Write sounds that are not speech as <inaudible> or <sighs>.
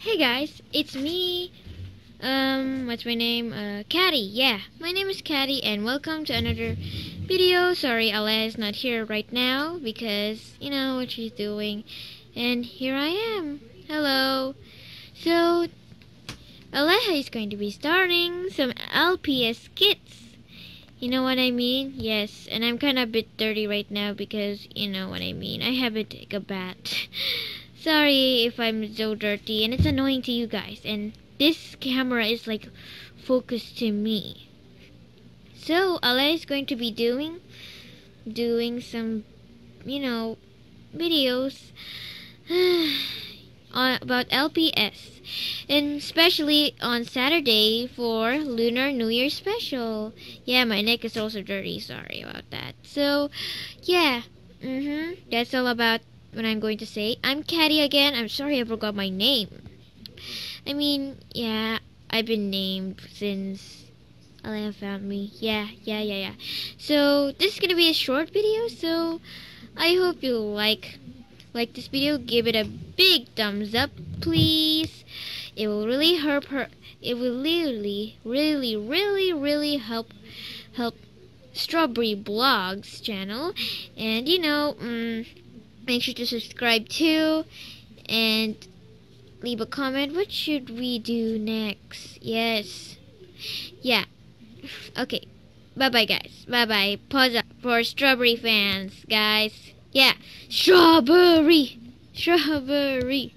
Hey guys, it's me. Um, what's my name? Uh, Cathy. Yeah, my name is Cathy, and welcome to another video. Sorry, Aleha is not here right now because you know what she's doing, and here I am. Hello. So, Aleha is going to be starting some LPS skits. You know what I mean? Yes, and I'm kind of a bit dirty right now because you know what I mean. I haven't take a bath. <laughs> Sorry if I'm so dirty and it's annoying to you guys. And this camera is like focused to me. So Aleha is going to be doing doing some you know videos <sighs> on about LPS and especially on Saturday for Lunar New Year special. Yeah, my neck is also dirty. Sorry about that. So, yeah. Mhm. That's all about what I'm going to say. I'm Cathy again. I'm sorry I forgot my name. I mean, yeah, I've been named since Aleha found me. Yeah, yeah, yeah, yeah. So this is gonna be a short video. So I hope you like like this video. Give it a big thumbs up, please. It will really help her. It will really, really, really, really help help Strawberry Vlogs channel. And you know, um, make sure to subscribe too and leave a comment. What should we do next? Yes. Yeah. Okay. Bye bye guys. Bye bye paws up for strawberry fans guys. Yeah. Strawberry. Strawberry